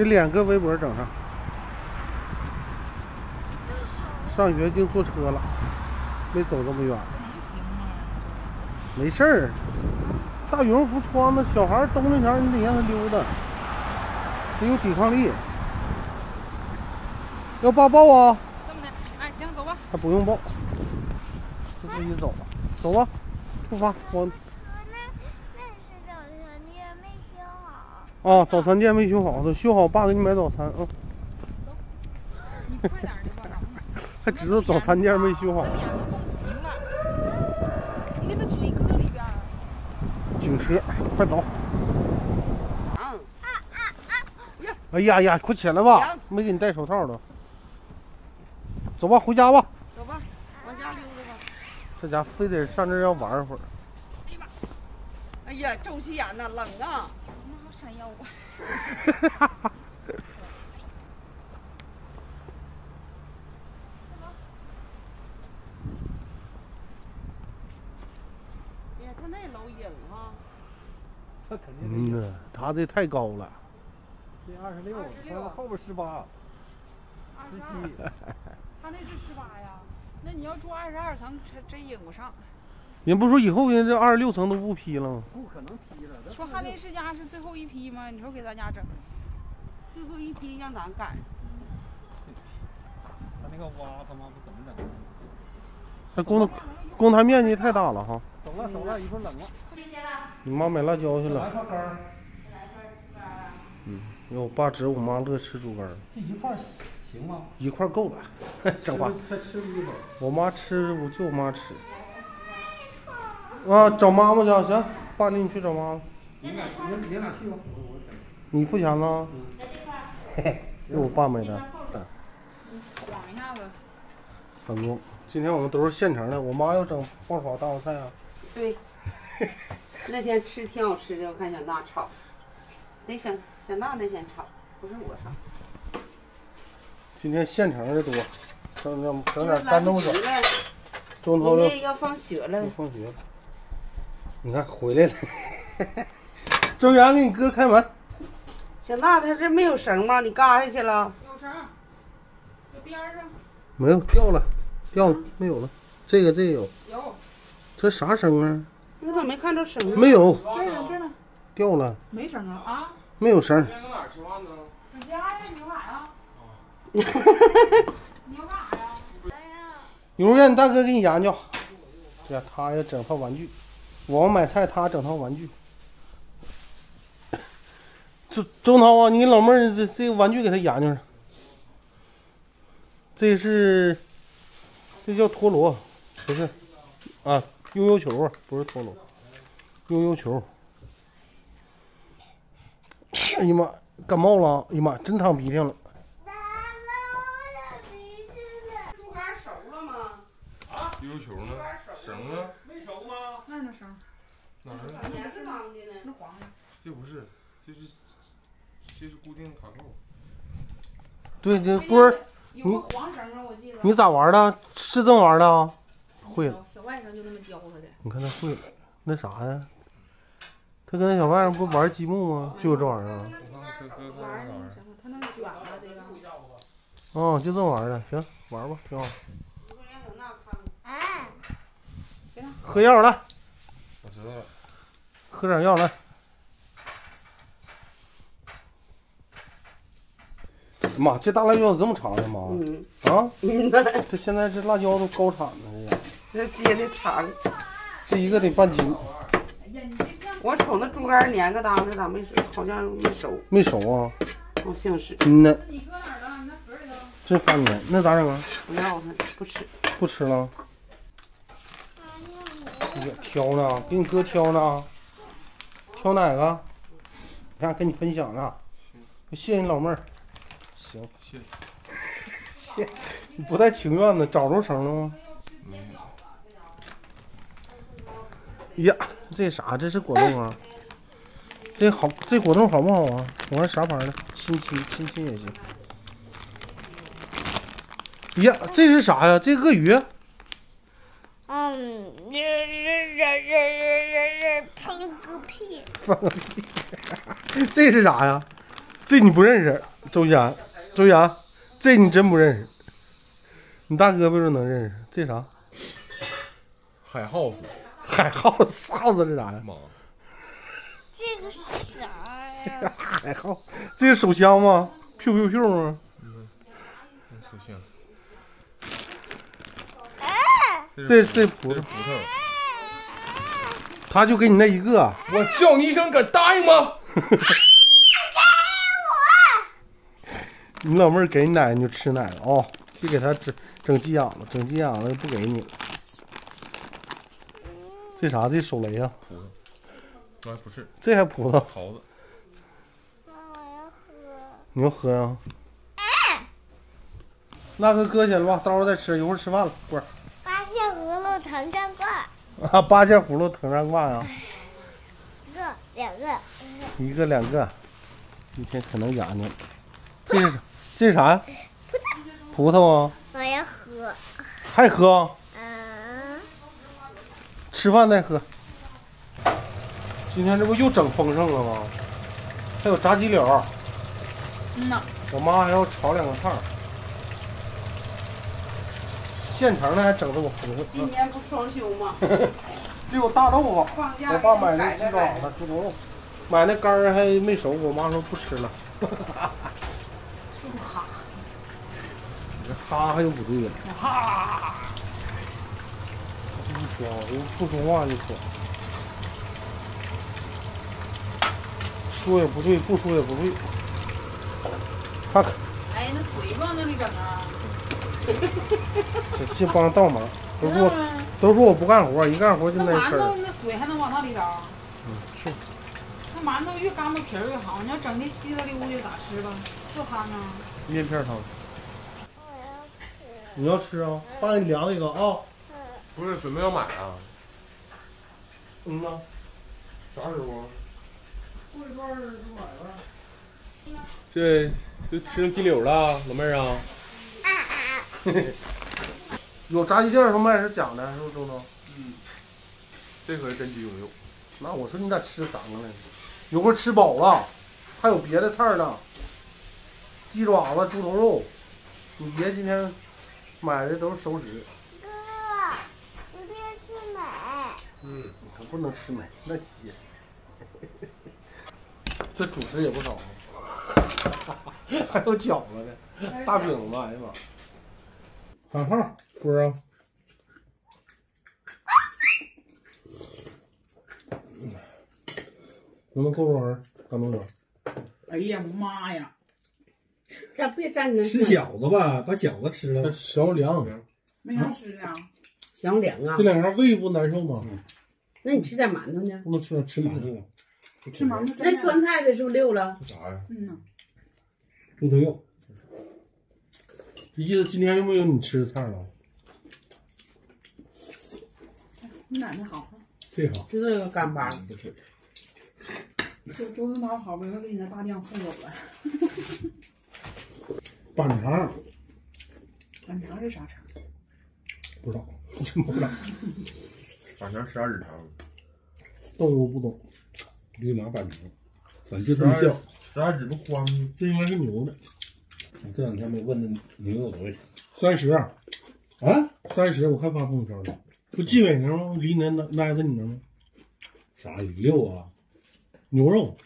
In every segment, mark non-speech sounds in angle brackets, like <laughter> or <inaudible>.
给脸搁围脖整上。上学净坐车了，没走这么远。没事儿，大羽绒服穿吧，小孩儿冬天前儿你得让他溜达，得有抵抗力。要抱抱啊？这么的，哎，行，走吧。他不用抱，就自己走吧，走吧，出发。我哥，那那是早餐店没修好。啊，早餐店没修好，等修好，爸给你买早餐啊。你快点的吧，还知道早餐店没修好我，脸都冻红了。你给他嘴搁里边儿。警车，快走！啊，哎呀呀，快起来吧，没给你戴手套都。走吧，回家吧。走吧，往家溜达吧。这家非得上这儿要玩一会儿。哎呀妈！哎呀，周起眼呐，冷啊！妈好闪腰啊！哎呀，他那楼影哈，他肯定嗯呐，他这太高了。这二十六，他后边十八，二十七，他那是十八呀。那你要住二十二层，真真引不上。人不说以后人这二十六层都不批了吗？不可能批了。说翰林世家是最后一批吗？你说给咱家整，最后一批让咱赶。他那个挖他妈不怎么整？那公公摊面积太大了哈。走了走了，一会儿冷了。你妈买辣椒去来了。块干儿，因为我爸知道我妈乐吃猪肝儿，这一块行吗？一块够了，<laughs> 整吧。他吃不一会儿。我妈吃，我就我妈吃。啊，找妈妈去，行，爸领你去找妈妈。你俩你你俩去吧，我我整。你付钱呢？嘿嘿，这我爸买的。你晃一下子。很多，今天我们都是现成的。我妈要整爆炒大白菜啊。对，那天吃挺好吃的，我看小娜炒，得小小娜那天炒，不是我炒。今天现成的多，整整整点干豆角中头天要放学了要。放学了。你看回来了，<laughs> 周元给你哥开门。小娜他这没有绳吗？你嘎下去了？有绳，有边儿上没有掉了，掉了没有了。这个这个有，有，这啥绳啊？我咋没看着绳啊？没有，这儿呢这儿呢，掉了，没绳啊啊！没有绳。搁哪吃饭呢？搁家呀，你有干啥呀？你要干啥呀？一会儿让你大哥给你研究。对呀，他要整套玩具，我们买菜，他整套玩具。周周涛啊，你老妹儿这这个玩具给他研究上。这是，这叫陀螺，不是，啊，悠悠球啊，不是陀螺，悠悠球。哎呀妈，感冒了！哎呀妈，真淌鼻涕了。爸爸，我的鼻子了。猪肝熟了吗？悠悠球呢？绳呢？那绳，哪儿呢？咋年子当的呢？那黄的。这不是，这是这是固定卡扣。对，这波儿，有个黄绳啊，我记得。你咋玩的？是这么玩的啊？会了，小外甥就那么教他的。你看他会了，那啥呀？他跟小外甥不玩积木吗？就有这玩意儿玩那那玩意儿，个什么，他能卷吗这个？哦，就这么玩的，行，玩吧，挺好。哎，喝药来，喝点药来。妈，这大辣椒有这么长的吗？嗯，啊，嗯呐，<laughs> 这现在这辣椒都高产了，这这接的长。这一个得半斤，哎呀，你这样我瞅那猪肝黏个当的，咋没熟？好像没熟，没熟啊？好像是。嗯呐，你搁哪了？你那盒里头。真翻年，那咋整啊？不要它，不吃。不吃了？哎呀，挑呢，给你哥挑呢，挑哪个？你看，跟你分享呢，谢谢你老妹儿。行，谢谢。<laughs> 谢，你不带情愿的，找着绳了吗？没有。呀，这啥？这是果冻啊？这好，这果冻好不好啊？我看啥牌的？亲亲，亲亲也行。呀，这是啥呀？这鳄鱼？嗯，这这这这这这放个屁。放个屁！这是啥呀？这你不认识，周霞，周霞，这你真不认识。你大哥为什么能认识？这啥？海耗子，海耗子，耗子是啥呀？妈，这个是啥呀？海耗，这个手枪吗？Q Q Q 吗？嗯，手枪这葡萄，这葡萄，他就给你那一个。我叫你一声，敢答应吗？<laughs> 你老妹儿给你奶你就吃奶了啊、别给他整整急眼了，整急眼了就不给你了。这啥？这手雷啊？啊，不是这还葡萄？桃子，妈，我要喝。你要喝呀、那个搁起来了吧，待会儿再吃，一会儿吃饭了。不是八戒葫芦藤上挂，啊，八仙葫芦藤上挂呀，一个两个，一个两个，一天可能养你。这是这是啥呀？葡萄啊，我要喝。还喝？嗯，吃饭再喝。今天这不又整丰盛了吗？还有炸鸡柳，嗯呐，我妈还要炒两个菜儿，现成的还整这么糊涂。今年不双休吗？<laughs> 只有大豆腐，放假我爸买那改改鸡爪子、猪头肉，买那肝儿还没熟，我妈说不吃了。又哈你 <laughs> 这哈哈就不对了，<laughs> 哈，一说我不说话就说，说也不对，不说也不对。看看哎，那水往那里整啊？<laughs> 这这帮倒忙，都说那都说我不干活，一干活就那馒头那事儿。那水还能往那里倒？嗯，是那馒头越干巴皮儿越好，你要整的稀里溜的咋吃吧？就它呢。面片汤。你要吃啊？爸给你量一个啊。不是准备要买啊？嗯呐，啥时候？过一段儿就买了。这就吃上鸡柳了，老妹儿啊？<laughs> <laughs> 有炸鸡店儿他卖是假的，是不是中东？这可是真鸡胸肉，那我说你咋吃三个呢？一会儿吃饱了，还有别的菜儿呢，鸡爪子、猪头肉。你爷今天买的都是熟食，哥，你别吃美。嗯，可不能吃美，那些。<laughs> 这主食也不少啊，<laughs> 还有饺子呢，大饼子，哎呀妈！喊号，锅啊！能不能够着玩？干多少？哎呀妈呀！这别站着吃饺子吧，把饺子吃这了。小凉，没啥吃的啊。想凉啊这？两样胃不难受吗？那你吃点馒头呢？不能吃吃馒头，吃馒头那酸菜的是不是溜了？这啥呀？嗯呐，猪头肉。这意思今天又没有你吃的菜了。你奶奶好，这好，知道这个干巴。不吃。就周领导好不容易给你那大酱送走了。板肠板肠是啥肠？不知道，真不知道，板肠十二指肠，豆腐不懂。你拿板肠，咱就这么叫。十二指不宽吗？这应该是牛的，我这两天没问那牛有多少钱三十，啊？三十，我看发朋友圈了。不纪委那吗？离你那挨着你那吗？啥鱼六啊？牛肉、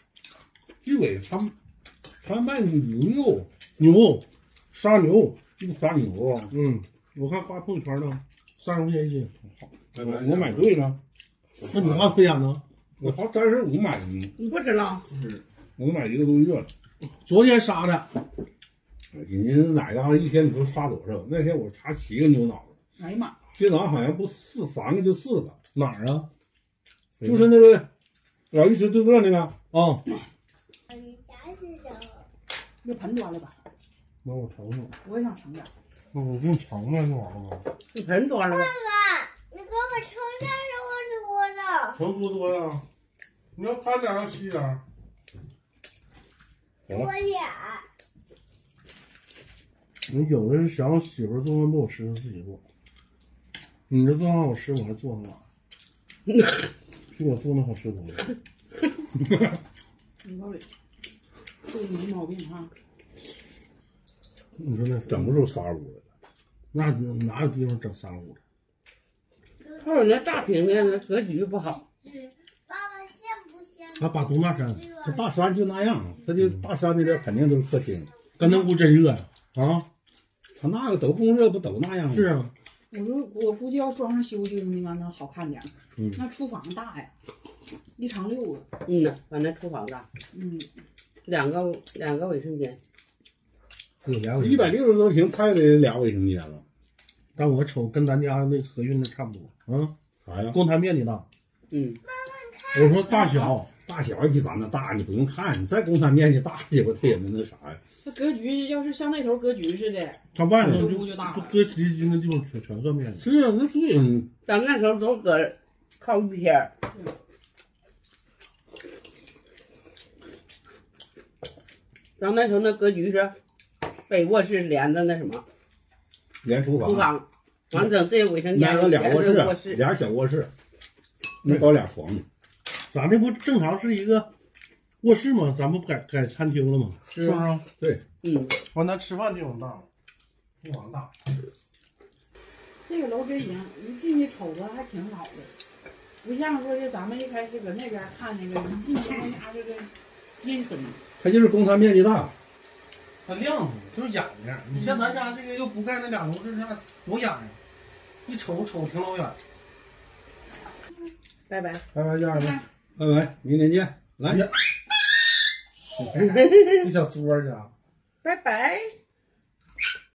纪委他们他卖牛肉，牛、杀牛，这个啥牛啊？嗯，我看发朋友圈呢，三十块钱一斤。我我买对了，那你花多少钱呢？我花三十五买的呢，你不知道？我买一个多月了。昨天杀的，人家哪嘎一天你说杀多少？那天我查七个牛脑子，哎呀妈！今早上好像不四三个就四个，哪儿啊？就是那个老一吃对个那个。啊，你家是什么？这盆端了吧，那我尝尝，我也想盛点。那我给你尝尝那玩意儿吧。这盆端了吧？爸，你给我盛点是我多的。盛多多呀？你要贪点儿要稀点儿。行了我俩。你有的是想让媳妇儿做饭不好吃，自己做。你这做饭好吃，我还做上啥？比 <laughs> 我做的好吃多了。有道理。肚子没毛病哈。你说那整不出仨屋来，那哪有地方整三屋的？还有那大平面那格局不好，爸爸像不像？他，把东大山，他大山就那样，他就大山那边肯定都是客厅，跟那屋真热呀！啊，他那个都供热，不都那样吗？是啊，我说我估计要装上修就应该能好看点儿。嗯那厨房大呀，一长六个。嗯呐，反正厨房大，嗯，两个两个卫生间，有两一百六十多平，太得俩卫生间了。但我瞅跟咱家那合运的差不多啊，啥呀？公摊面积大。嗯，我说大小，大小也比咱那大，你不用看，你再公摊面积大去吧，它也没那啥呀。那格局要是像那头格局似的，它外头就就大了就搁洗衣机那地方全全算面积。是啊，那对，嗯咱们那时候都搁靠一片儿。咱们那时候那格局是北卧室连着那什么连厨房，厨房，完整这卫生间那个俩卧连着卧室，俩小卧室，那搞俩床。咱这不正常是一个卧室嘛？咱不改改餐厅了吗？是是不是？对，嗯，完，咱吃饭地方大了，地方大。这个楼真行，一进去瞅着还挺好的，不像说是咱们一开始搁那边看那个，一进去那家这个阴森。它就是公摊面积大。它亮堂，就是眼睛。你像咱家这个又不盖那俩楼，这家多眼睛，一瞅瞅挺老远。拜拜。拜拜，家人们。拜拜，明天见。来。这 <laughs> 小桌呢。拜拜。